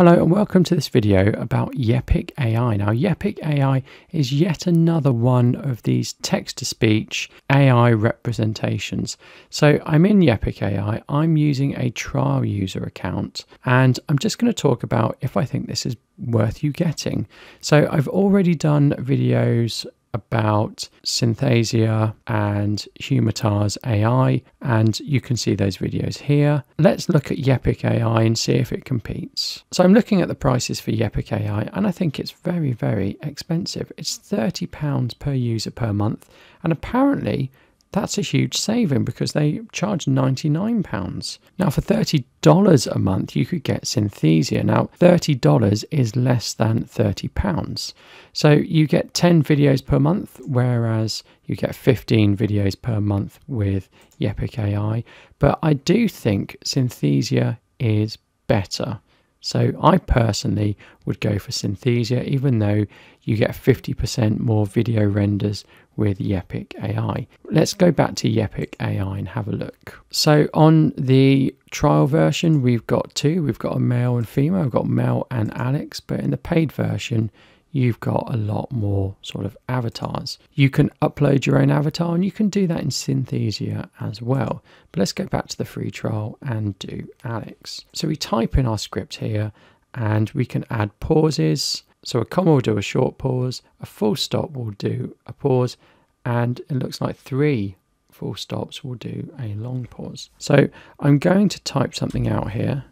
Hello and welcome to this video about Yepic AI. Now Yepic AI is yet another one of these text-to-speech AI representations. So I'm in Yepic AI, I'm using a trial user account and I'm just going to talk about if I think this is worth you getting. So I've already done videos about Synthesia and Humanatars AI, and you can see those videos here. Let's look at Yepic AI and see if it competes. So I'm looking at the prices for Yepic AI, and I think it's very, very expensive. It's £30 per user per month, and apparently that's a huge saving because they charge £99. Now, for $30 a month, you could get Synthesia. Now, $30 is less than £30. So you get 10 videos per month, whereas you get 15 videos per month with Yepic AI. But I do think Synthesia is better. So I personally would go for Synthesia, even though you get 50% more video renders with Yepic AI. Let's go back to Yepic AI and have a look. So on the trial version, we've got two. We've got a male and female. We've got Mel and Alex, but in the paid version, you've got a lot more sort of avatars. You can upload your own avatar and you can do that in Synthesia as well. But let's go back to the free trial and do Alex. So we type in our script here and we can add pauses. So a comma will do a short pause, a full stop will do a pause, and it looks like three full stops will do a long pause. So I'm going to type something out here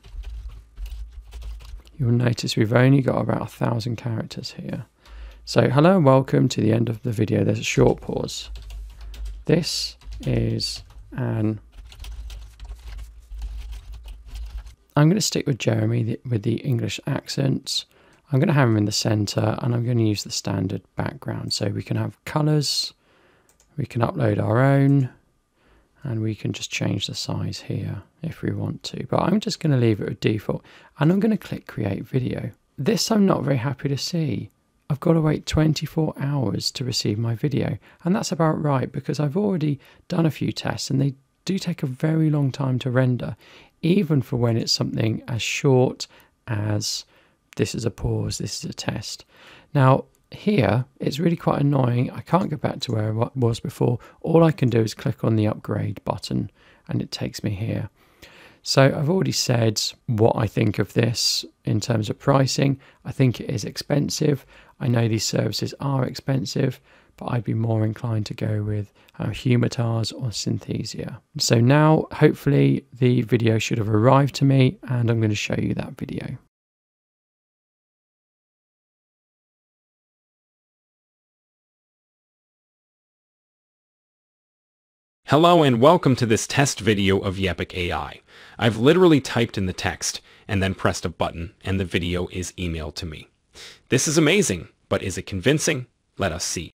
you'll notice we've only got about a thousand characters here. So hello and welcome to the end of the video. There's a short pause. This is an... I'm going to stick with Jeremy with the English accents. I'm going to have him in the center and I'm going to use the standard background. So we can have colors, we can upload our own, and we can just change the size here if we want to. But I'm just going to leave it at default and I'm going to click create video. This I'm not very happy to see. I've got to wait 24 hours to receive my video and that's about right because I've already done a few tests and they do take a very long time to render even for when it's something as short as this is a pause this is a test. Now here it's really quite annoying. I can't get back to where I was before. All I can do is click on the upgrade button and it takes me here. So I've already said what I think of this in terms of pricing. I think it is expensive. I know these services are expensive, but I'd be more inclined to go with uh, or Synthesia. So now hopefully the video should have arrived to me and I'm going to show you that video. Hello and welcome to this test video of Yepic AI. I've literally typed in the text and then pressed a button and the video is emailed to me. This is amazing, but is it convincing? Let us see.